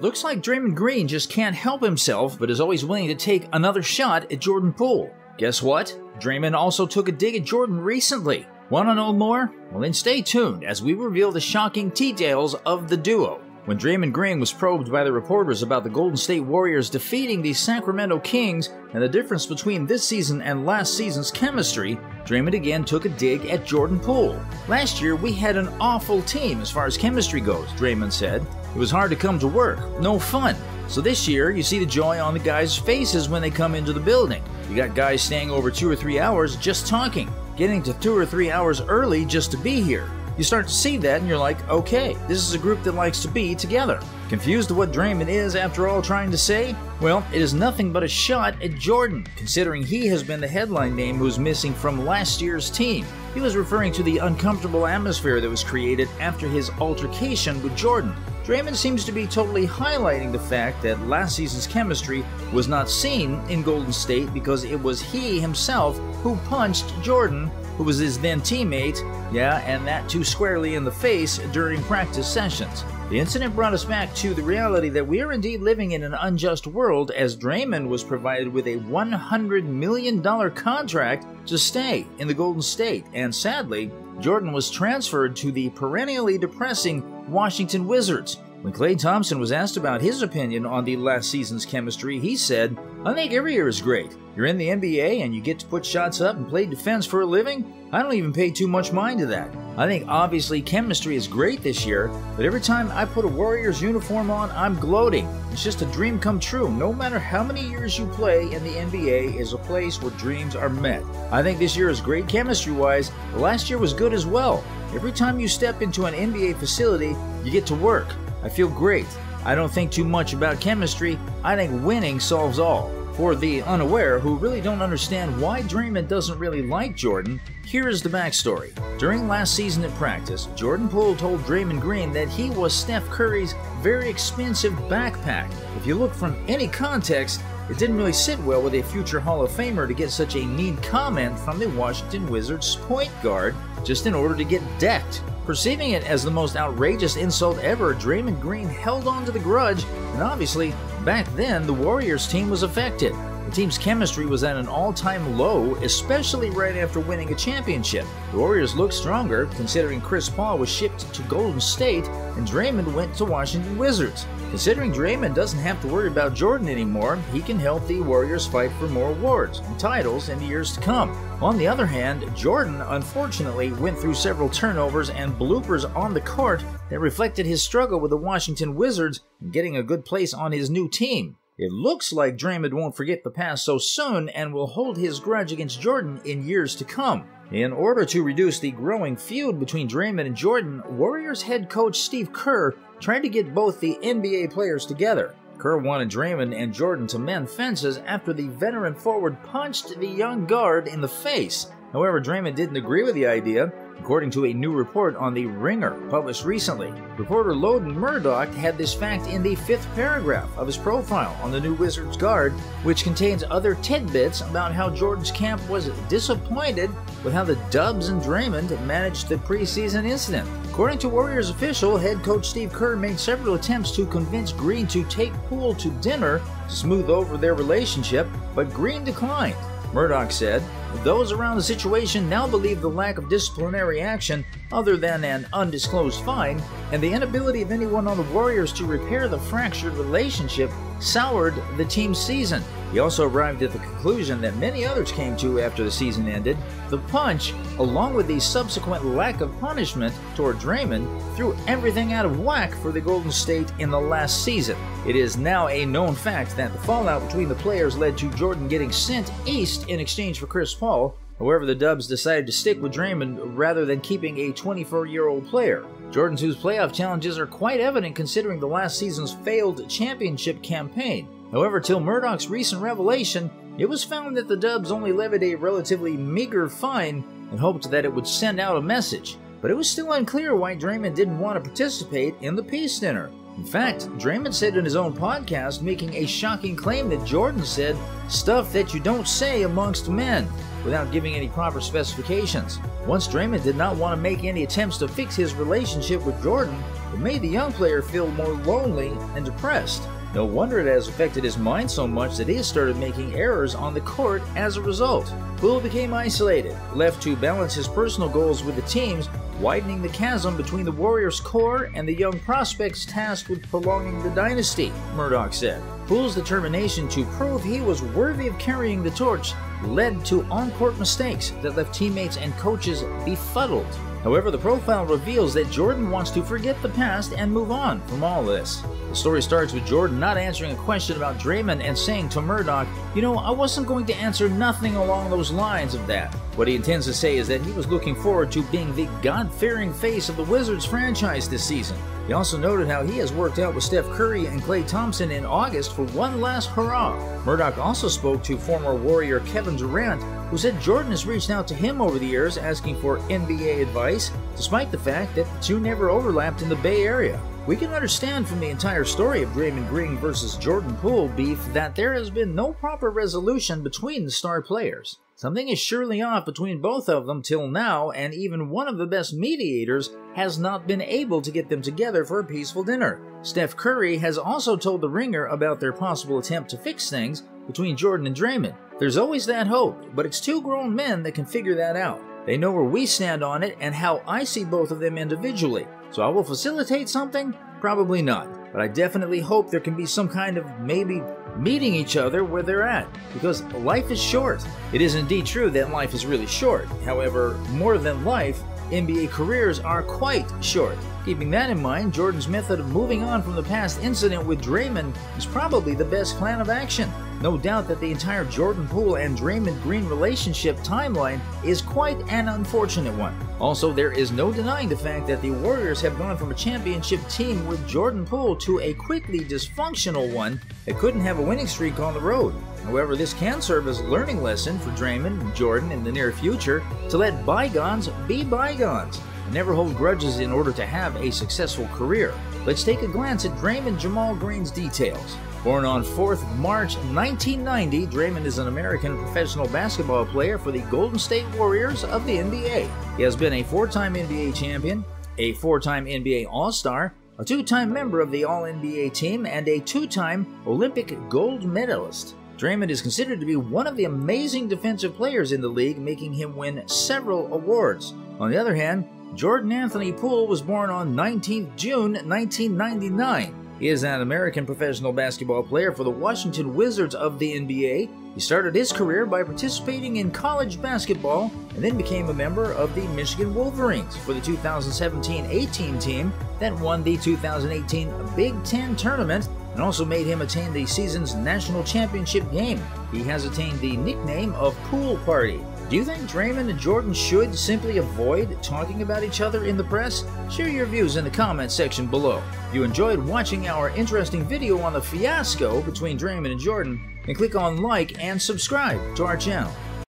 Looks like Draymond Green just can't help himself, but is always willing to take another shot at Jordan Poole. Guess what? Draymond also took a dig at Jordan recently. Want to know more? Well, then stay tuned as we reveal the shocking details of the duo. When Draymond Green was probed by the reporters about the Golden State Warriors defeating the Sacramento Kings and the difference between this season and last season's chemistry, Draymond again took a dig at Jordan Poole. Last year, we had an awful team as far as chemistry goes, Draymond said. It was hard to come to work, no fun. So this year, you see the joy on the guys' faces when they come into the building. You got guys staying over two or three hours just talking, getting to two or three hours early just to be here. You start to see that and you're like, okay, this is a group that likes to be together. Confused what Draymond is, after all, trying to say? Well, it is nothing but a shot at Jordan, considering he has been the headline name who's missing from last year's team. He was referring to the uncomfortable atmosphere that was created after his altercation with Jordan. Draymond seems to be totally highlighting the fact that last season's chemistry was not seen in Golden State because it was he himself who punched Jordan who was his then teammate, yeah, and that too squarely in the face during practice sessions. The incident brought us back to the reality that we are indeed living in an unjust world as Draymond was provided with a $100 million contract to stay in the Golden State, and sadly, Jordan was transferred to the perennially depressing Washington Wizards. When Klay Thompson was asked about his opinion on the last season's chemistry, he said, I think every year is great. You're in the NBA and you get to put shots up and play defense for a living. I don't even pay too much mind to that. I think obviously chemistry is great this year, but every time I put a Warriors uniform on, I'm gloating. It's just a dream come true. No matter how many years you play in the NBA is a place where dreams are met. I think this year is great chemistry wise. Last year was good as well. Every time you step into an NBA facility, you get to work. I feel great. I don't think too much about chemistry. I think winning solves all. For the unaware who really don't understand why Draymond doesn't really like Jordan, here is the backstory. During last season at practice, Jordan Poole told Draymond Green that he was Steph Curry's very expensive backpack. If you look from any context, it didn't really sit well with a future Hall of Famer to get such a mean comment from the Washington Wizards point guard just in order to get decked. Perceiving it as the most outrageous insult ever, Draymond Green held on to the grudge, and obviously, back then, the Warriors team was affected. The team's chemistry was at an all time low, especially right after winning a championship. The Warriors looked stronger, considering Chris Paul was shipped to Golden State and Draymond went to Washington Wizards. Considering Draymond doesn't have to worry about Jordan anymore, he can help the Warriors fight for more awards and titles in the years to come. On the other hand, Jordan unfortunately went through several turnovers and bloopers on the court that reflected his struggle with the Washington Wizards and getting a good place on his new team. It looks like Draymond won't forget the past so soon and will hold his grudge against Jordan in years to come. In order to reduce the growing feud between Draymond and Jordan, Warriors head coach Steve Kerr tried to get both the NBA players together. Kerr wanted Draymond and Jordan to mend fences after the veteran forward punched the young guard in the face. However, Draymond didn't agree with the idea according to a new report on The Ringer published recently. Reporter Logan Murdock had this fact in the fifth paragraph of his profile on the new Wizards guard, which contains other tidbits about how Jordan's camp was disappointed with how the Dubs and Draymond managed the preseason incident. According to Warriors official, head coach Steve Kerr made several attempts to convince Green to take Poole to dinner to smooth over their relationship, but Green declined. Murdock said, Those around the situation now believe the lack of disciplinary action, other than an undisclosed fine, and the inability of anyone on the Warriors to repair the fractured relationship soured the team's season. He also arrived at the conclusion that many others came to after the season ended. The punch, along with the subsequent lack of punishment toward Draymond, threw everything out of whack for the Golden State in the last season. It is now a known fact that the fallout between the players led to Jordan getting sent east in exchange for Chris Paul. However, the Dubs decided to stick with Draymond rather than keeping a 24 year old player. Jordan's whose playoff challenges are quite evident considering the last season's failed championship campaign. However, till Murdock's recent revelation, it was found that the Dubs only levied a relatively meager fine and hoped that it would send out a message. But it was still unclear why Draymond didn't want to participate in the peace dinner. In fact, Draymond said in his own podcast, making a shocking claim that Jordan said stuff that you don't say amongst men without giving any proper specifications. Once Draymond did not want to make any attempts to fix his relationship with Jordan, it made the young player feel more lonely and depressed. No wonder it has affected his mind so much that he has started making errors on the court as a result. Poole became isolated, left to balance his personal goals with the team's, widening the chasm between the Warriors' core and the young prospects tasked with prolonging the dynasty, Murdock said. Poole's determination to prove he was worthy of carrying the torch led to on court mistakes that left teammates and coaches befuddled. However, the profile reveals that Jordan wants to forget the past and move on from all this. The story starts with Jordan not answering a question about Draymond and saying to Murdock, You know, I wasn't going to answer nothing along those lines of that. What he intends to say is that he was looking forward to being the God fearing face of the Wizards franchise this season. He also noted how he has worked out with Steph Curry and Klay Thompson in August for one last hurrah. Murdock also spoke to former Warrior Kevin Durant, who said Jordan has reached out to him over the years asking for NBA advice, despite the fact that the two never overlapped in the Bay Area. We can understand from the entire story of Draymond Green versus Jordan Poole beef that there has been no proper resolution between the star players. Something is surely off between both of them till now, and even one of the best mediators has not been able to get them together for a peaceful dinner. Steph Curry has also told The Ringer about their possible attempt to fix things between Jordan and Draymond. There's always that hope, but it's two grown men that can figure that out. They know where we stand on it and how I see both of them individually. So I will facilitate something? Probably not. But I definitely hope there can be some kind of maybe meeting each other where they're at. Because life is short. It is indeed true that life is really short. However, more than life, NBA careers are quite short. Keeping that in mind, Jordan's method of moving on from the past incident with Draymond is probably the best plan of action. No doubt that the entire Jordan Poole and Draymond Green relationship timeline is quite an unfortunate one. Also, there is no denying the fact that the Warriors have gone from a championship team with Jordan Poole to a quickly dysfunctional one that couldn't have a winning streak on the road. However, this can serve as a learning lesson for Draymond and Jordan in the near future to let bygones be bygones and never hold grudges in order to have a successful career. Let's take a glance at Draymond Jamal Green's details. Born on 4th March 1990, Draymond is an American professional basketball player for the Golden State Warriors of the NBA. He has been a four time NBA champion, a four time NBA All Star, a two time member of the All NBA team, and a two time Olympic gold medalist. Draymond is considered to be one of the amazing defensive players in the league, making him win several awards. On the other hand, Jordan Anthony Poole was born on 19 June 1999 he is an American professional basketball player for the Washington Wizards of the NBA. He started his career by participating in college basketball and then became a member of the Michigan Wolverines for the 2017 18 team that won the 2018 Big Ten tournament and also made him attain the season's national championship game. He has attained the nickname of Pool Party. Do you think Draymond and Jordan should simply avoid talking about each other in the press? Share your views in the comment section below. If you enjoyed watching our interesting video on the fiasco between Draymond and Jordan, then click on like and subscribe to our channel.